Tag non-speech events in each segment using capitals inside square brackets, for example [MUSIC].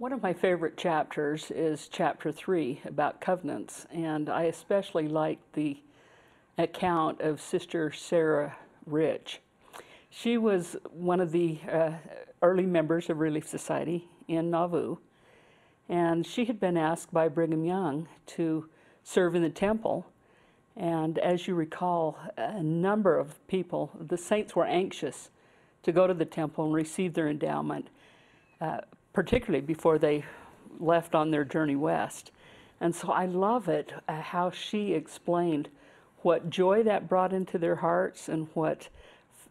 One of my favorite chapters is chapter three about covenants, and I especially like the account of Sister Sarah Rich. She was one of the uh, early members of Relief Society in Nauvoo, and she had been asked by Brigham Young to serve in the temple. And as you recall, a number of people, the saints were anxious to go to the temple and receive their endowment, uh, particularly before they left on their journey west. And so I love it uh, how she explained what joy that brought into their hearts and what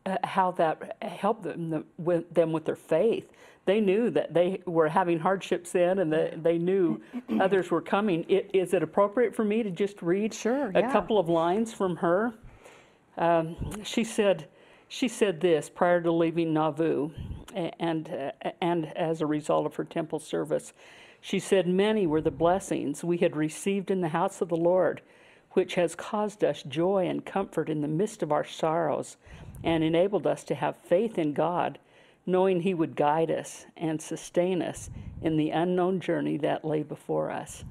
uh, how that helped them, the, with, them with their faith. They knew that they were having hardships then, and that they knew [CLEARS THROAT] others were coming. It, is it appropriate for me to just read Sure, a yeah. couple of lines from her? Um, she said, she said this prior to leaving Nauvoo, and uh, and as a result of her temple service, she said, "Many were the blessings we had received in the house of the Lord, which has caused us joy and comfort in the midst of our sorrows, and enabled us to have faith in God, knowing He would guide us and sustain us in the unknown journey that lay before us."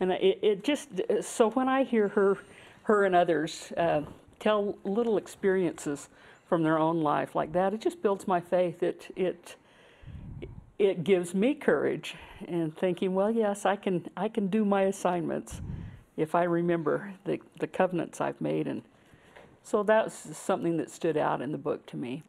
And it, it just so when I hear her, her and others uh, tell little experiences from their own life like that, it just builds my faith. It it it gives me courage and thinking, well, yes, I can I can do my assignments if I remember the the covenants I've made, and so that's something that stood out in the book to me.